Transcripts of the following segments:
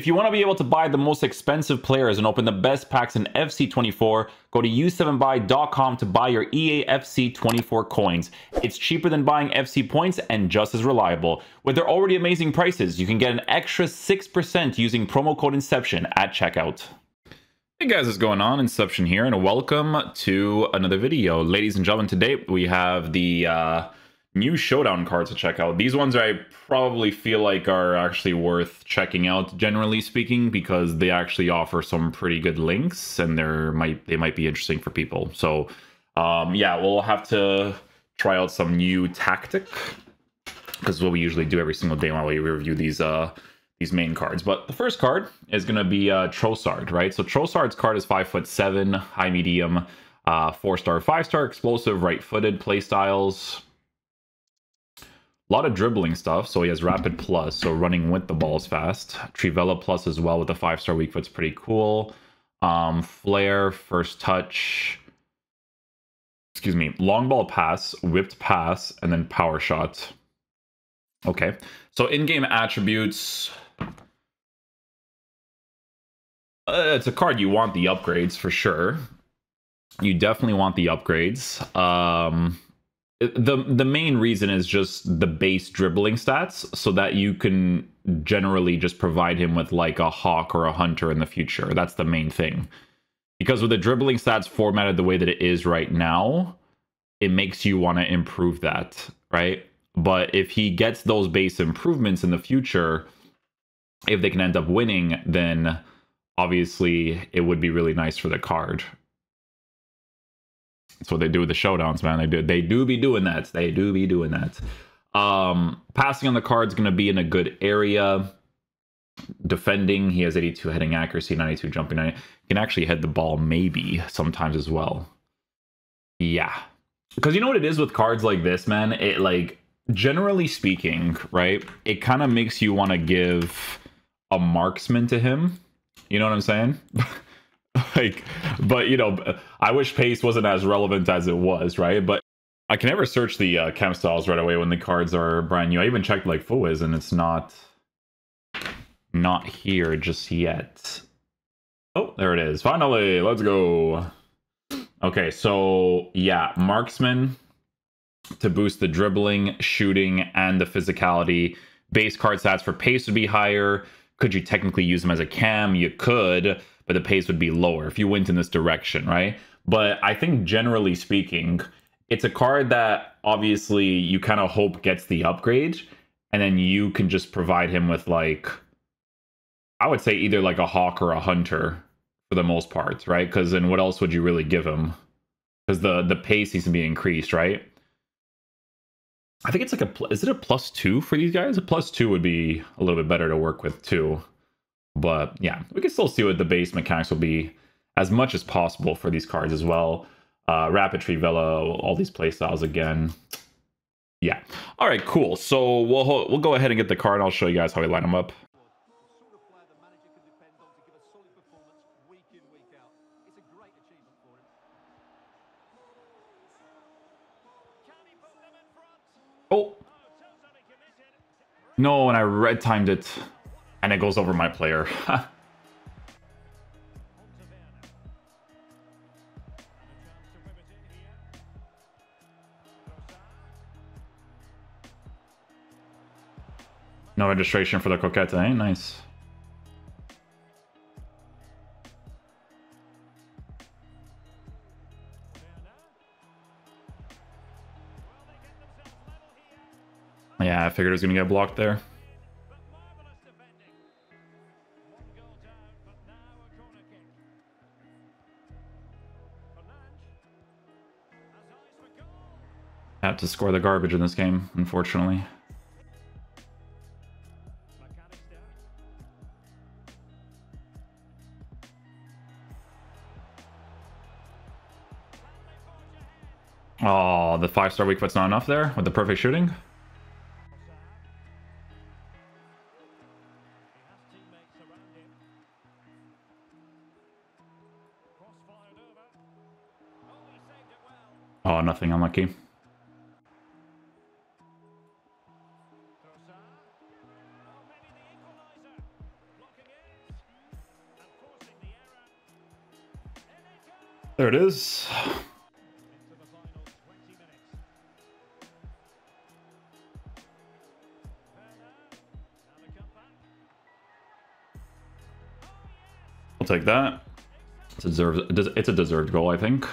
If you want to be able to buy the most expensive players and open the best packs in FC24, go to u7buy.com to buy your EA FC24 coins. It's cheaper than buying FC points and just as reliable. With their already amazing prices, you can get an extra 6% using promo code Inception at checkout. Hey guys, what's going on? Inception here, and welcome to another video. Ladies and gentlemen, today we have the uh, new showdown cards to check out. These ones I probably feel like are actually worth checking out, generally speaking, because they actually offer some pretty good links, and they're might they might be interesting for people. So, um, yeah, we'll have to try out some new tactic because what we usually do every single day while we review these uh these main cards. But the first card is going to be uh, Trossard, right? So Trossard's card is five foot seven, high medium, uh, four star, five star, explosive, right footed play styles a lot of dribbling stuff. So he has rapid plus, so running with the balls fast. Trivela plus as well with the five star weak foot's pretty cool. Um, flare, first touch. Excuse me, long ball pass, whipped pass, and then power shot. Okay, so in-game attributes. Uh, it's a card you want the upgrades for sure. You definitely want the upgrades. Um, the the main reason is just the base dribbling stats so that you can generally just provide him with like a hawk or a hunter in the future. That's the main thing. Because with the dribbling stats formatted the way that it is right now it makes you want to improve that right? But if he gets those base improvements in the future if they can end up winning then obviously it would be really nice for the card that's what they do with the showdowns, man. They do they do be doing that. They do be doing that. Um, passing on the card is going to be in a good area. Defending, he has 82 heading accuracy, 92 jumping. He can actually head the ball maybe sometimes as well. Yeah. Because you know what it is with cards like this, man? It like generally speaking, right? It kind of makes you want to give a marksman to him. You know what I'm saying? like but you know i wish pace wasn't as relevant as it was right? But i can never search the uh, chem styles right away when the cards are brand new. I even checked like Futwiz and it's not not here just yet. Oh there it is. Finally let's go. Okay so yeah marksman to boost the dribbling shooting and the physicality. Base card stats for pace would be higher. Could you technically use them as a cam? You could but the pace would be lower if you went in this direction, right? But I think generally speaking, it's a card that obviously you kind of hope gets the upgrade, and then you can just provide him with like, I would say either like a hawk or a hunter for the most part, right? Because then what else would you really give him? Because the the pace needs to be increased, right? I think it's like a is it a plus two for these guys? A plus two would be a little bit better to work with too. But yeah, we can still see what the base mechanics will be as much as possible for these cards as well. Uh, Rapid Trivela, all these playstyles again. Yeah. All right, cool. So we'll we'll go ahead and get the card. and I'll show you guys how we line them up. Oh. No, and I red timed it. And it goes over my player. no registration for the Croqueta, eh? Nice. Yeah, I figured it was going to get blocked there. Had to score the garbage in this game, unfortunately. Oh, the five-star weak foot's not enough there with the perfect shooting. Oh, nothing unlucky. It is. I'll take that. It's a deserved, it's a deserved goal, I think.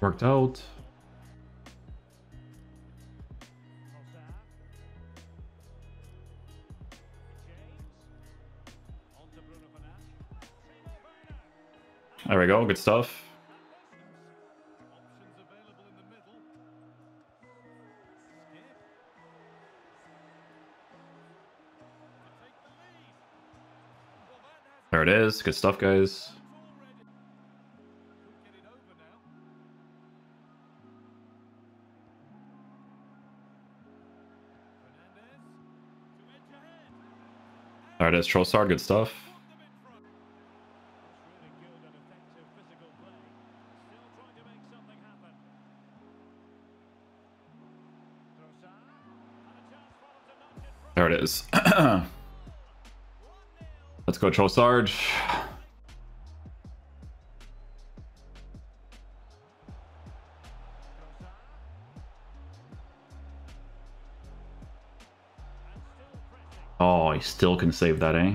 Worked out. There we go, good stuff. There it is, good stuff guys. There it is, Trossard, good stuff. Is. Let's go Trossard. Oh, he still can save that, eh?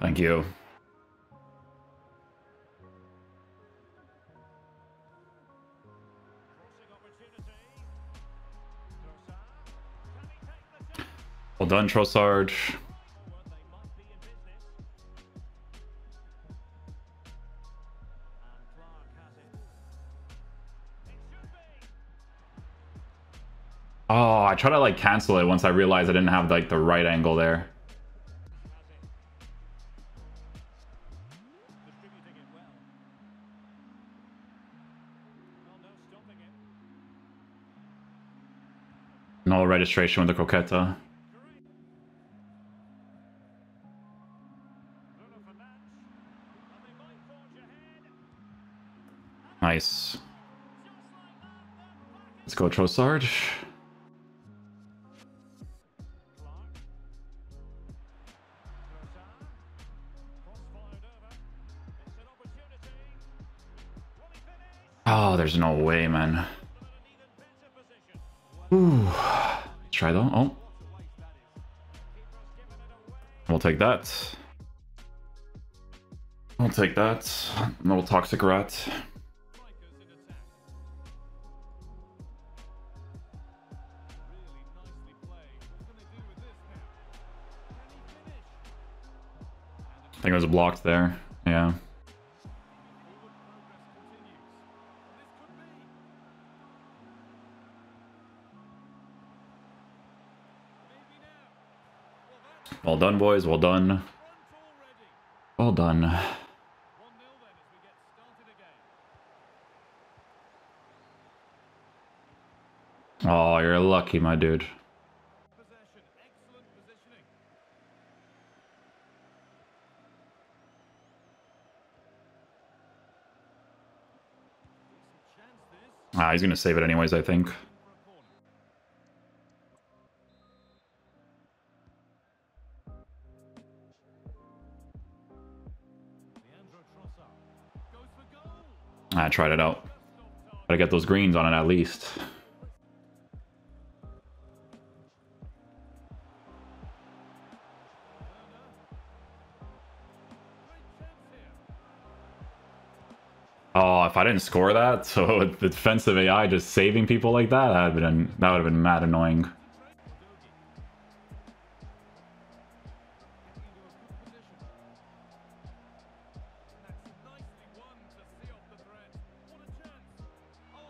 Thank you. Done, Trossard. Oh, I tried to like cancel it once I realized I didn't have like the right angle there. No registration with the Croqueta. Nice. Let's go Trossard. Oh, ah, there's no way, man. Ooh. Try though. Oh. We'll take that. I'll take that. No toxic rat. Think it was blocked there. Yeah. Well done, boys. Well done. Well done. Oh, you're lucky, my dude. Ah, he's going to save it anyways, I think. I tried it out. Gotta get those greens on it at least. I didn't score that, so the defensive AI just saving people like that, that would have been, that would have been mad annoying.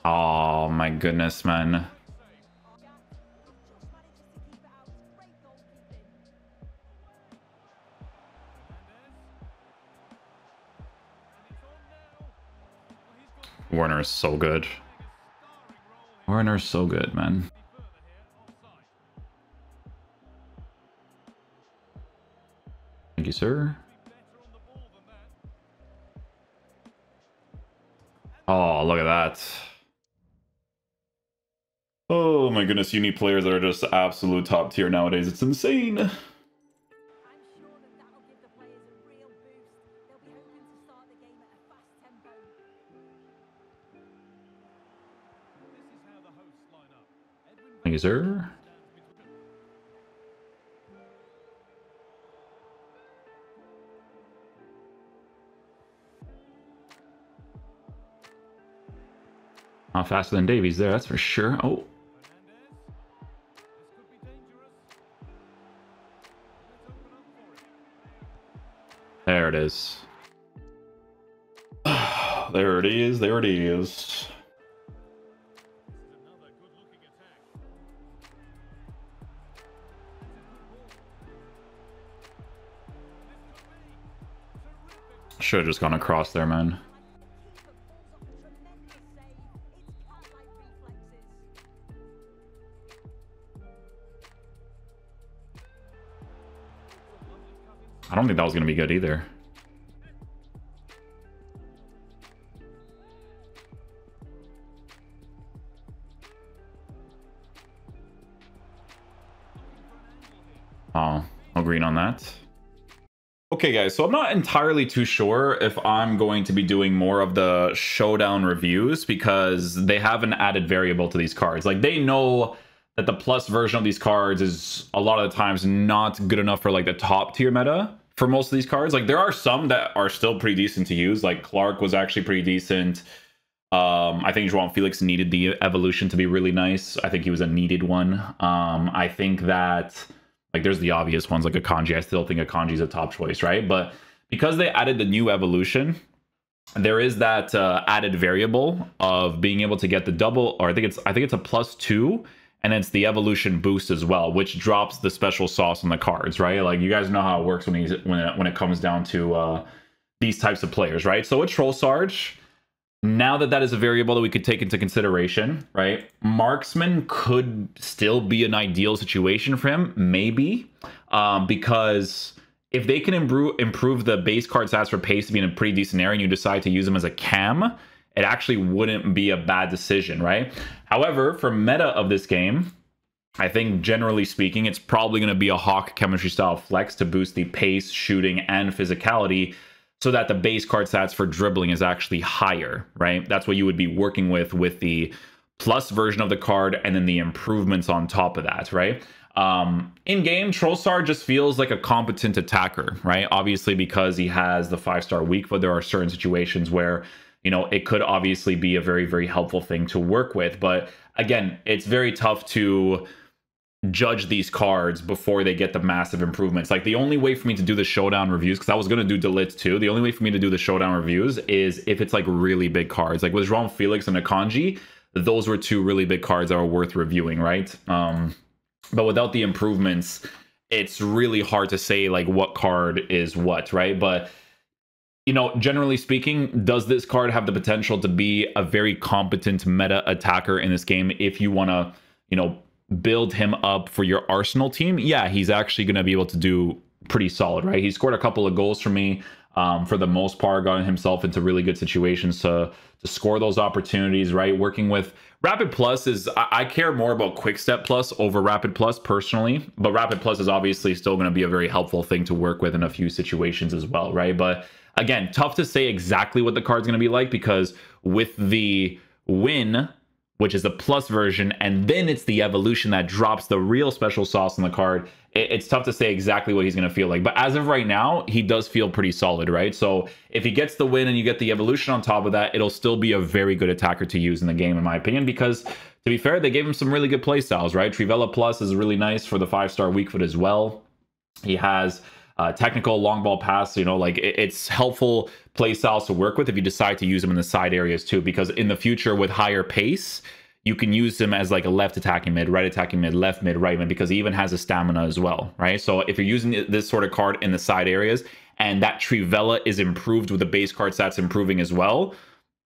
Oh my goodness, man. Werner is so good. Werner's so good, man. Thank you, sir. Oh, look at that. Oh my goodness, you need players that are just absolute top tier nowadays. It's insane. Sir. Not faster than Davies there, that's for sure. Oh. There it is. there it is, there it is. Should have just gone across there, man. I don't think that was going to be good either. Oh, no green on that. Okay, guys, so I'm not entirely too sure if I'm going to be doing more of the showdown reviews because they have an added variable to these cards. Like, they know that the plus version of these cards is a lot of the times not good enough for like the top tier meta for most of these cards. Like there are some that are still pretty decent to use. Like Clark was actually pretty decent. Um, I think Joao Felix needed the evolution to be really nice. I think he was a needed one. Um, I think that like there's the obvious ones like a Akanji. I still think Akanji is a top choice, right? But because they added the new evolution, there is that uh, added variable of being able to get the double, or I think it's I think it's a plus two and it's the evolution boost as well, which drops the special sauce on the cards, right? Like you guys know how it works when he's when it, when it comes down to uh, these types of players, right? So a Trossard. Now that that is a variable that we could take into consideration, right? Marksman could still be an ideal situation for him, maybe, um, because if they can improve improve the base card stats for pace to be in a pretty decent area, and you decide to use him as a cam, it actually wouldn't be a bad decision, right? However, for meta of this game, I think generally speaking, it's probably going to be a Hawk chemistry style flex to boost the pace, shooting, and physicality so that the base card stats for dribbling is actually higher, right? That's what you would be working with with the plus version of the card and then the improvements on top of that, right? Um, in game, Trossard just feels like a competent attacker, right? Obviously, because he has the five star weak but there are certain situations where you know, it could obviously be a very, very helpful thing to work with. But again, it's very tough to judge these cards before they get the massive improvements. Like the only way for me to do the showdown reviews, because I was gonna do Delit too. The only way for me to do the showdown reviews is if it's like really big cards. Like with Joao Felix and Akanji, those were two really big cards that were worth reviewing, right? Um, but without the improvements, it's really hard to say like what card is what, right? But you know, generally speaking, does this card have the potential to be a very competent meta attacker in this game if you want to, you know, build him up for your Arsenal team? Yeah, he's actually going to be able to do pretty solid, right? He scored a couple of goals for me. Um, for the most part, got himself into really good situations to to score those opportunities, right? Working with Rapid Plus is I, I care more about Quick Step Plus over Rapid Plus personally, but Rapid Plus is obviously still going to be a very helpful thing to work with in a few situations as well, right? But Again, tough to say exactly what the card's going to be like because with the win, which is the plus version, and then it's the evolution that drops the real special sauce on the card. It's tough to say exactly what he's going to feel like. But as of right now, he does feel pretty solid, right? So if he gets the win and you get the evolution on top of that, it'll still be a very good attacker to use in the game, in my opinion, because to be fair, they gave him some really good play styles, right? Trivela Plus is really nice for the five star weak foot as well. He has uh, technical long ball pass. You know, like it, it's helpful play styles to work with if you decide to use them in the side areas too. Because in the future, with higher pace, you can use them as like a left attacking mid, right attacking mid, left mid, right mid, because he even has a stamina as well, right? So if you're using this sort of card in the side areas and that Trivela is improved with the base card stats improving as well,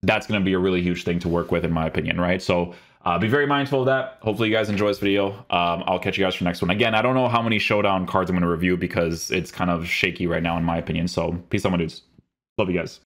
that's going to be a really huge thing to work with, in my opinion, right? So uh, be very mindful of that. Hopefully, you guys enjoy this video. Um, I'll catch you guys for next one. Again, I don't know how many showdown cards I'm going to review because it's kind of shaky right now, in my opinion. So, peace out, my dudes. Love you guys.